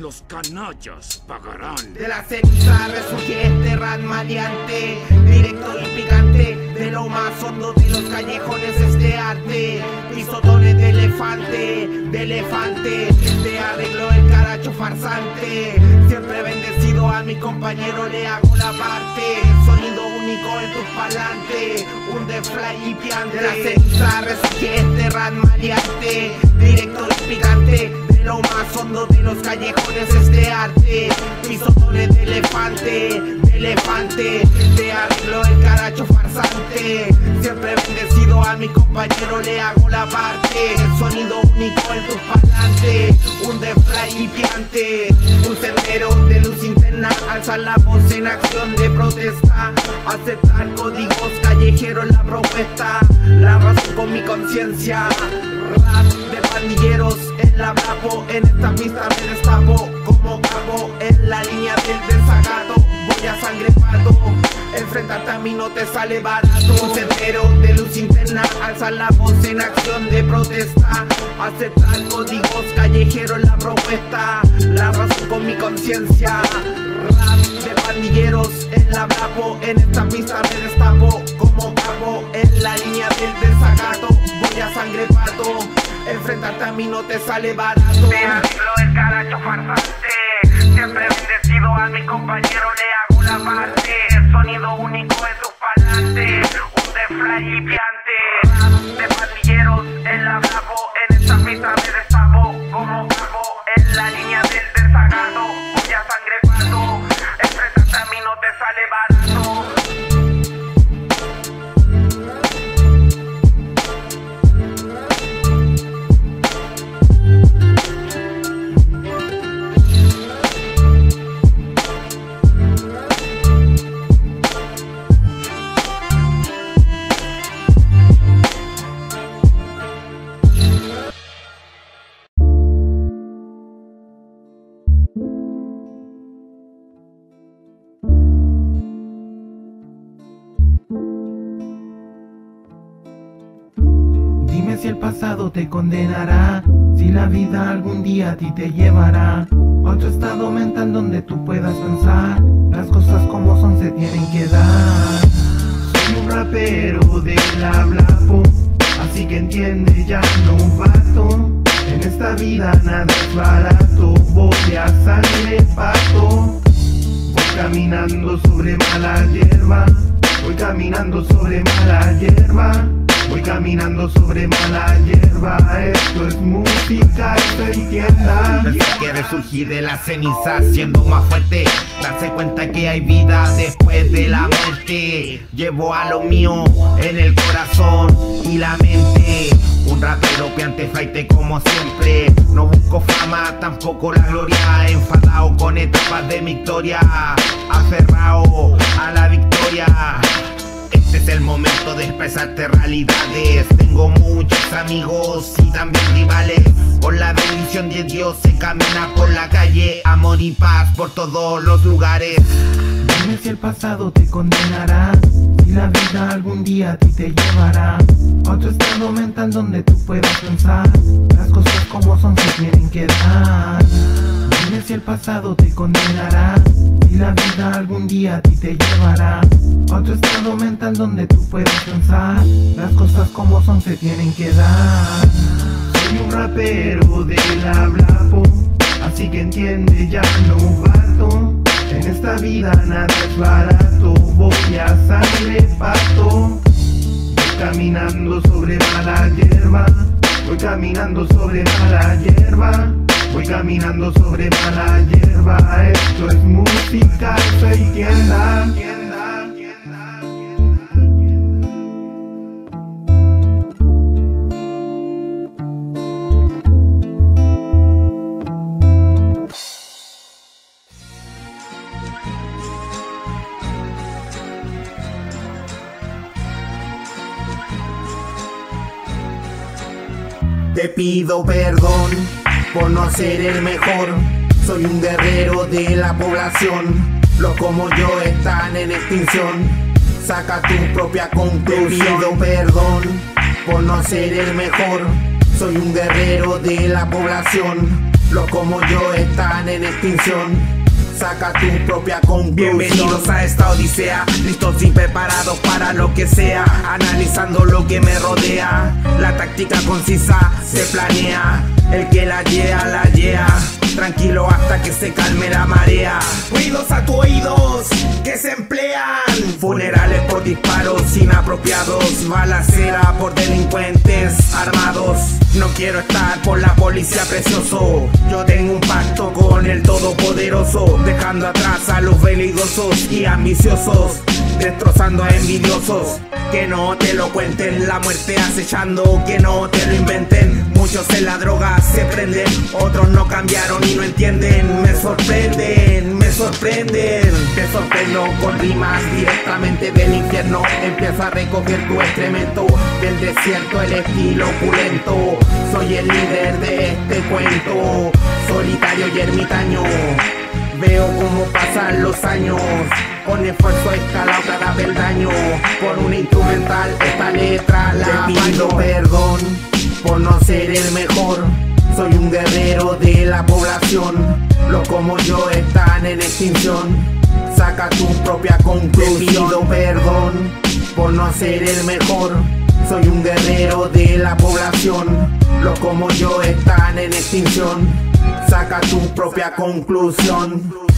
Los canallas pagarán. De la ceniza resurge este maleante, directo y picante. De lo más hondo de los callejones este arte. Pisotones de elefante, de elefante. Te arreglo el caracho farsante. Siempre bendecido a mi compañero le hago la parte. Sonido único en tus parlantes. Un de fly y piante. De la ceniza resurge rat maleante, directo y picante de lo más hondo de los callejones este arte Pisotones de elefante, de elefante Te arreglo el caracho farsante Siempre bendecido a mi compañero le hago la parte. Sonido único en tus parlantes Un de fly y piante Un sendero de luz interna Alza la voz en acción de protesta Aceptar códigos callejeros la propuesta La razón con mi conciencia Rap de pandilleros en la bravo En esta pista me destapo como cabo En la línea del desacato Voy a sangre pato Enfrentarte a mí no te sale barato. Un sendero de luz interna Alza la voz en acción de protesta. Aceptar códigos callejeros la propuesta. La razón con mi conciencia. Rap de pandilleros en la bravo En esta pista me destapo. Como cabo En la línea del desacato Voy a sangre pato Enfrentarte a mí no te sale barato Dime si el pasado te condenará, si la vida algún día a ti te llevará a otro estado mental donde tú puedas pensar, las cosas como son se tienen que dar. Soy un rapero del habla pop, así que entiende ya novato. En esta vida nada es barato, voy a sangre pato. Voy caminando sobre mala hierba, voy caminando sobre mala hierba. Voy caminando sobre mala hierba, esto es música, esto entienda. Pensé que resurgir de la ceniza siendo más fuerte Darse cuenta que hay vida después de la muerte. Llevo a lo mío en el corazón y la mente. Un rapero piante flight como siempre. No busco fama, tampoco la gloria. Enfadado con etapas de mi historia. Aferrado a la victoria este es el momento de expresarte realidades. Tengo muchos amigos y también rivales. Con la bendición de Dios se camina por la calle. Amor y paz por todos los lugares. Dime si el pasado te condenará, si la vida algún día a ti te llevará a otro estado mental donde tú puedas pensar, las cosas como son se tienen que dar. Dime si el pasado te condenará, si la vida algún día a ti te llevará a otro estado mental donde tú puedas pensar, las cosas como son se tienen que dar. Soy un rapero del habla pop, así que entiende ya novato. En esta vida nada es barato, voy a sangre pato. Voy caminando sobre mala hierba, voy caminando sobre mala hierba. Voy caminando sobre mala hierba, esto es música, soy tienda. Te pido perdón por no ser el mejor. Soy un guerrero de la población. Los como yo están en extinción. Saca tu propia conclusión. Perdón por no ser el mejor. Soy un guerrero de la población. Los como yo están en extinción saca tu propia conclusión. Bienvenidos a esta odisea, listos y preparados para lo que sea, analizando lo que me rodea. La táctica concisa se planea, el que la lleva, la lleva. Tranquilo hasta que se calme la marea. Ruidos a tu oídos que se emplean. Funerales por disparos inapropiados. Balacera por delincuentes armados. No quiero estar por la policía precioso. Yo tengo un pacto con el todopoderoso. Dejando atrás a los beligosos y ambiciosos. Destrozando a envidiosos. Que no te lo cuenten. La muerte acechando. Que no te lo inventen. Muchos en la droga se prenden. Otros no cambiaron y no entienden. Me sorprenden, sorprenden. Te sorprendo con rimas directamente del infierno. Empieza a recoger tu excremento del desierto, el estilo opulento. Soy el líder de este cuento, solitario y ermitaño. Veo cómo pasan los años. Con esfuerzo escalado cada peldaño. Por un instrumental, esta letra la pido perdón por no ser el mejor. Soy un guerrero de la población. Los como yo están en extinción. Saca tu propia conclusión. pido perdón por no ser el mejor. Soy un guerrero de la población. Los como yo están en extinción. Saca tu propia conclusión.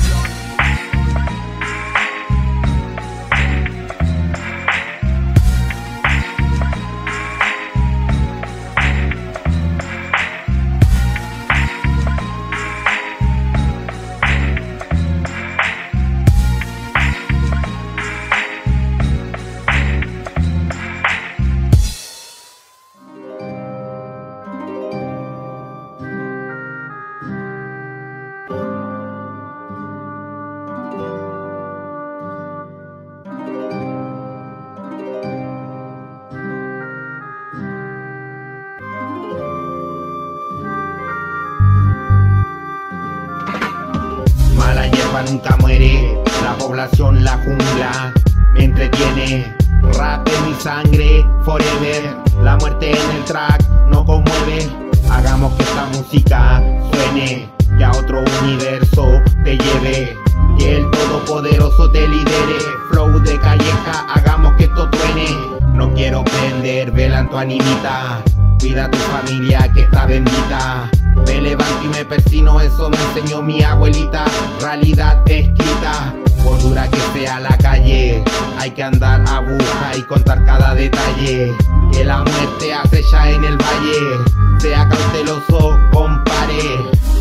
Nunca muere, la población, la jungla, me entretiene. Rap en mi sangre, forever, la muerte en el track no conmueve. Hagamos que esta música suene, que a otro universo te lleve. Que el todopoderoso te lidere, flow de calleja, hagamos que esto truene. No quiero prender vela en tu animita, cuida a tu familia que está bendita. Me levanto y me persino, eso me enseñó mi abuelita. Realidad escrita, por dura que sea la calle. Hay que andar a busca y contar cada detalle. Que la muerte acecha en el valle. Sea cauteloso, compare.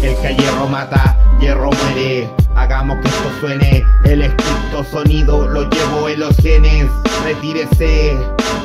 El que hierro mata, hierro muere. Hagamos que esto suene, el estricto sonido lo llevo en los genes. Retírese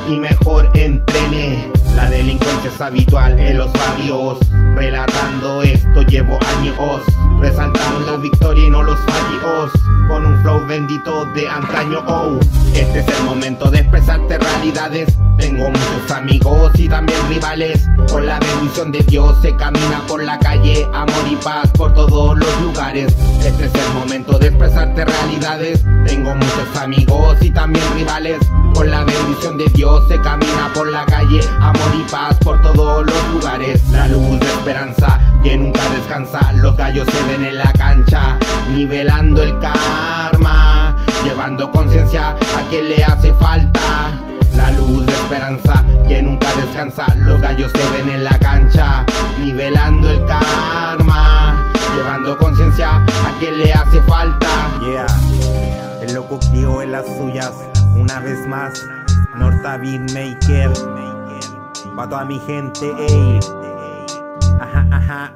y mejor entrene. La delincuencia es habitual en los barrios. Relatando esto llevo años. Resaltando la victoria y no los fallos. Con un flow bendito de antaño. Oh, este es el momento de expresarte realidades. Tengo muchos amigos y también rivales. Con la bendición de Dios se camina por la calle. Amor y paz por todos los lugares. Este es el momento de expresarte realidades. Tengo muchos amigos y también rivales. Con la bendición de Dios se camina por la calle. Amor y paz por todos los lugares. La luz de esperanza que nunca descansa. Los gallos se ven en la cancha, nivelando el karma. Llevando conciencia a quien le hace falta. La luz de esperanza que nunca descansa. Los gallos se ven en la cancha, nivelando el karma. Llevando conciencia a quien le hace falta. Yeah, el loco crío en las suyas. Una vez más, Norta Maker. Pa' toda mi gente, ey. Ajá, ajá.